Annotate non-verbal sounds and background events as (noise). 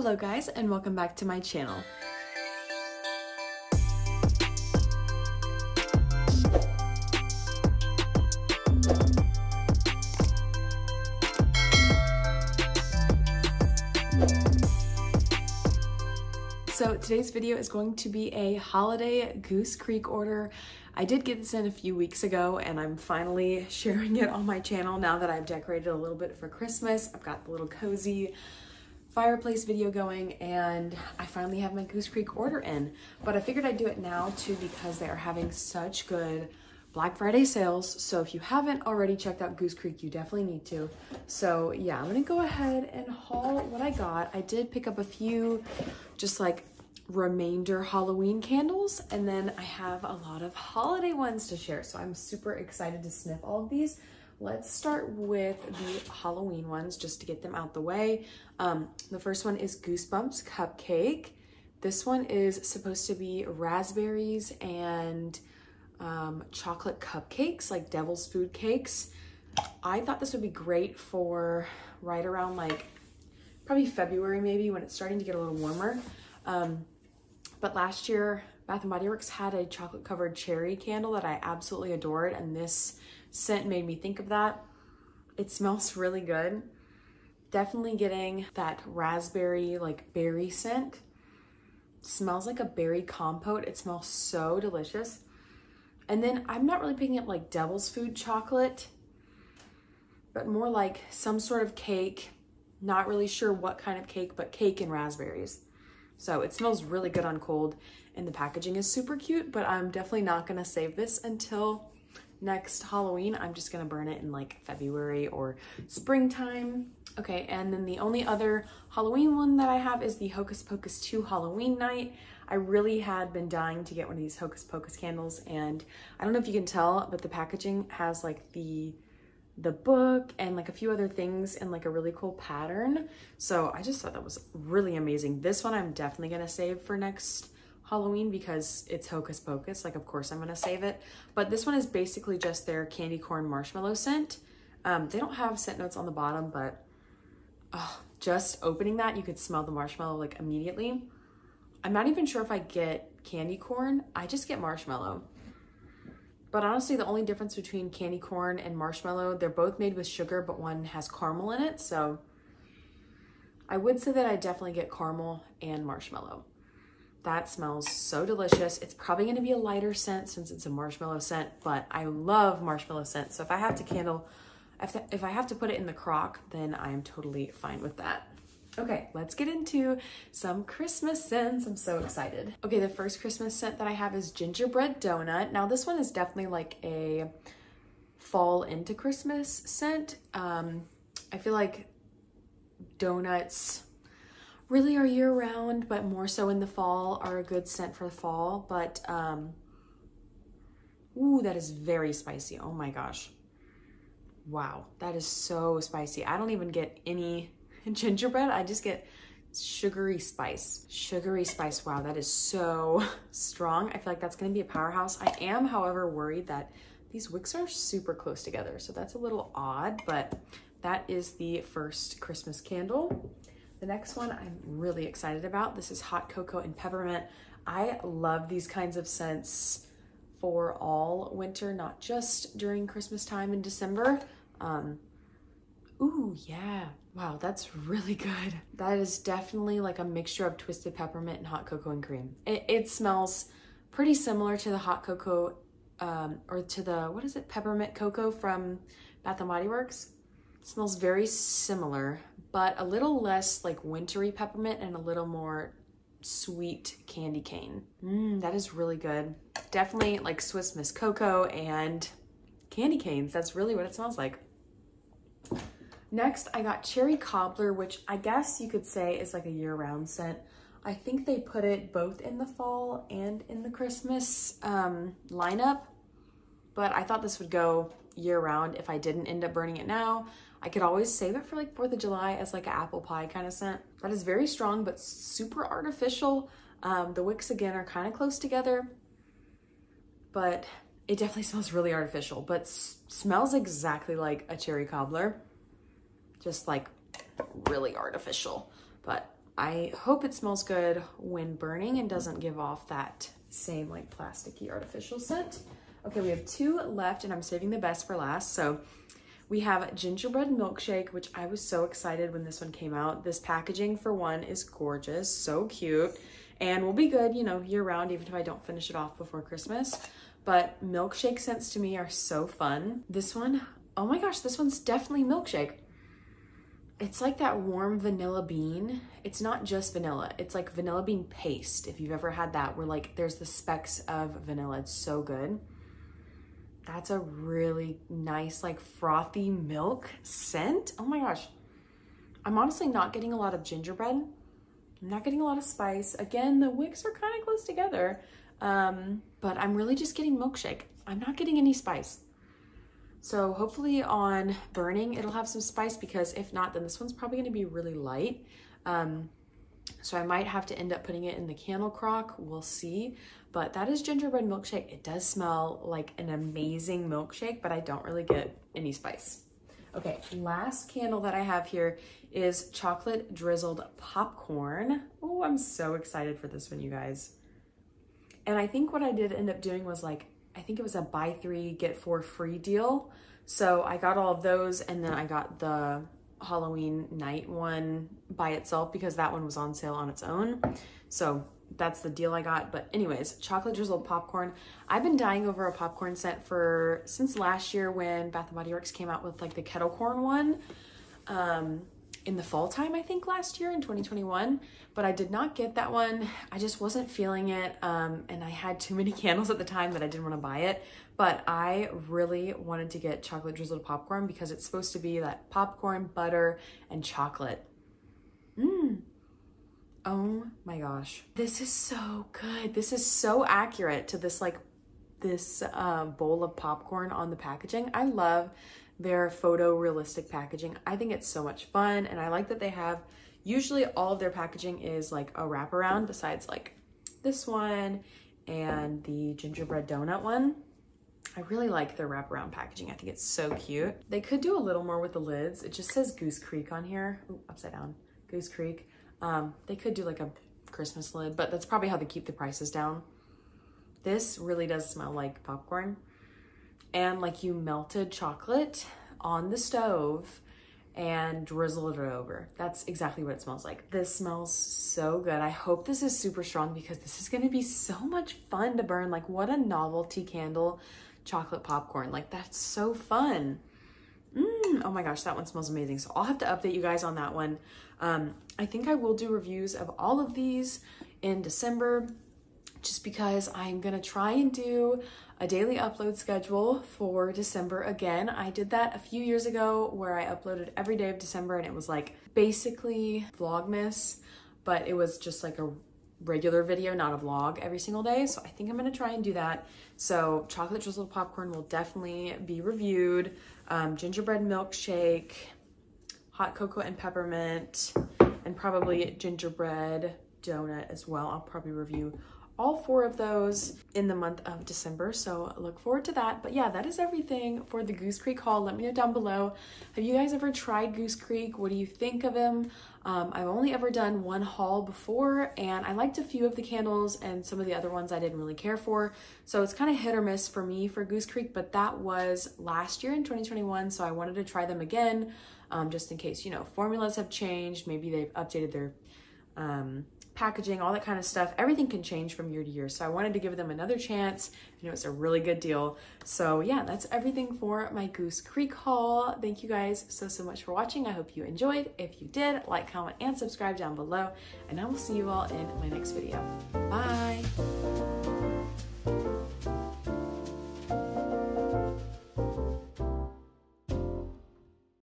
Hello guys and welcome back to my channel. So today's video is going to be a holiday Goose Creek order. I did get this in a few weeks ago and I'm finally sharing it on my channel now that I've decorated a little bit for Christmas. I've got the little cozy fireplace video going and I finally have my Goose Creek order in. But I figured I'd do it now too because they are having such good Black Friday sales. So if you haven't already checked out Goose Creek, you definitely need to. So yeah, I'm gonna go ahead and haul what I got. I did pick up a few just like remainder Halloween candles and then I have a lot of holiday ones to share. So I'm super excited to sniff all of these. Let's start with the Halloween ones just to get them out the way. Um, the first one is Goosebumps Cupcake. This one is supposed to be raspberries and um, chocolate cupcakes, like devil's food cakes. I thought this would be great for right around like probably February maybe when it's starting to get a little warmer. Um, but last year, Bath & Body Works had a chocolate covered cherry candle that I absolutely adored and this scent made me think of that. It smells really good. Definitely getting that raspberry like berry scent. smells like a berry compote. It smells so delicious. And then I'm not really picking up like devil's food chocolate, but more like some sort of cake. Not really sure what kind of cake, but cake and raspberries. So it smells really good on cold and the packaging is super cute, but I'm definitely not gonna save this until next Halloween. I'm just gonna burn it in like February or springtime. Okay, and then the only other Halloween one that I have is the Hocus Pocus 2 Halloween night. I really had been dying to get one of these Hocus Pocus candles and I don't know if you can tell, but the packaging has like the the book and like a few other things in like a really cool pattern. So I just thought that was really amazing. This one I'm definitely gonna save for next Halloween because it's Hocus Pocus. Like, of course I'm gonna save it. But this one is basically just their candy corn marshmallow scent. Um, they don't have scent notes on the bottom, but oh, just opening that, you could smell the marshmallow like immediately. I'm not even sure if I get candy corn. I just get marshmallow. But honestly, the only difference between candy corn and marshmallow, they're both made with sugar, but one has caramel in it. So I would say that I definitely get caramel and marshmallow. That smells so delicious. It's probably gonna be a lighter scent since it's a marshmallow scent, but I love marshmallow scent. So if I have to candle, if I have to put it in the crock, then I am totally fine with that. Okay, let's get into some Christmas scents. I'm so excited. Okay, the first Christmas scent that I have is Gingerbread Donut. Now this one is definitely like a fall into Christmas scent. Um, I feel like donuts really are year round, but more so in the fall are a good scent for the fall. But, um, ooh, that is very spicy. Oh my gosh. Wow, that is so spicy. I don't even get any gingerbread, I just get sugary spice. Sugary spice, wow, that is so strong. I feel like that's gonna be a powerhouse. I am, however, worried that these wicks are super close together, so that's a little odd, but that is the first Christmas candle. The next one I'm really excited about. This is Hot Cocoa and Peppermint. I love these kinds of scents for all winter, not just during Christmas time in December. Um, yeah, Wow, that's really good. That is definitely like a mixture of twisted peppermint and hot cocoa and cream. It, it smells pretty similar to the hot cocoa um, or to the, what is it, peppermint cocoa from Bath & Body Works. It smells very similar, but a little less like wintry peppermint and a little more sweet candy cane. Mmm, that is really good. Definitely like Swiss Miss Cocoa and candy canes. That's really what it smells like. Next, I got Cherry Cobbler, which I guess you could say is like a year-round scent. I think they put it both in the fall and in the Christmas um, lineup, but I thought this would go year-round if I didn't end up burning it now. I could always save it for like 4th of July as like an apple pie kind of scent. That is very strong, but super artificial. Um, the wicks, again, are kind of close together, but it definitely smells really artificial, but smells exactly like a cherry cobbler just like really artificial. But I hope it smells good when burning and doesn't give off that same like plasticky artificial scent. Okay, we have two left and I'm saving the best for last. So we have gingerbread milkshake, which I was so excited when this one came out. This packaging for one is gorgeous, so cute, and will be good, you know, year round, even if I don't finish it off before Christmas. But milkshake scents to me are so fun. This one, oh my gosh, this one's definitely milkshake. It's like that warm vanilla bean. It's not just vanilla, it's like vanilla bean paste. If you've ever had that, where like there's the specks of vanilla, it's so good. That's a really nice, like frothy milk scent. Oh my gosh. I'm honestly not getting a lot of gingerbread. I'm not getting a lot of spice. Again, the wicks are kind of close together, um, but I'm really just getting milkshake. I'm not getting any spice. So hopefully on burning, it'll have some spice because if not, then this one's probably gonna be really light. Um, so I might have to end up putting it in the candle crock. We'll see. But that is gingerbread milkshake. It does smell like an amazing milkshake, but I don't really get any spice. Okay, last candle that I have here is chocolate drizzled popcorn. Oh, I'm so excited for this one, you guys. And I think what I did end up doing was like, I think it was a buy three, get four free deal. So I got all of those and then I got the Halloween night one by itself because that one was on sale on its own. So that's the deal I got. But anyways, chocolate drizzled popcorn. I've been dying over a popcorn scent for since last year when Bath & Body Works came out with like the kettle corn one. Um, in the fall time, I think last year in 2021, but I did not get that one. I just wasn't feeling it. Um, and I had too many (laughs) candles at the time that I didn't want to buy it. But I really wanted to get chocolate drizzled popcorn because it's supposed to be that popcorn, butter, and chocolate. Mmm. Oh my gosh. This is so good. This is so accurate to this like this uh, bowl of popcorn on the packaging. I love their photo realistic packaging. I think it's so much fun and I like that they have usually all of their packaging is like a wraparound besides like this one and the gingerbread donut one. I really like their wraparound packaging. I think it's so cute. They could do a little more with the lids. It just says Goose Creek on here. Ooh, upside down. Goose Creek. Um, they could do like a Christmas lid, but that's probably how they keep the prices down. This really does smell like popcorn and like you melted chocolate on the stove and drizzled it over. That's exactly what it smells like. This smells so good. I hope this is super strong because this is gonna be so much fun to burn. Like what a novelty candle chocolate popcorn. Like that's so fun. Mm, oh my gosh, that one smells amazing. So I'll have to update you guys on that one. Um, I think I will do reviews of all of these in December just because I'm gonna try and do a daily upload schedule for December again. I did that a few years ago where I uploaded every day of December and it was like basically Vlogmas, but it was just like a regular video, not a vlog every single day. So I think I'm gonna try and do that. So chocolate drizzled popcorn will definitely be reviewed. Um, gingerbread milkshake, hot cocoa and peppermint, and probably gingerbread donut as well. I'll probably review all four of those in the month of December. So look forward to that. But yeah, that is everything for the Goose Creek haul. Let me know down below. Have you guys ever tried Goose Creek? What do you think of them? Um, I've only ever done one haul before and I liked a few of the candles and some of the other ones I didn't really care for. So it's kind of hit or miss for me for Goose Creek, but that was last year in 2021. So I wanted to try them again um, just in case, you know, formulas have changed. Maybe they've updated their um, packaging, all that kind of stuff. Everything can change from year to year. So I wanted to give them another chance. I know it's a really good deal. So yeah, that's everything for my Goose Creek haul. Thank you guys so, so much for watching. I hope you enjoyed. If you did, like, comment, and subscribe down below. And I will see you all in my next video. Bye.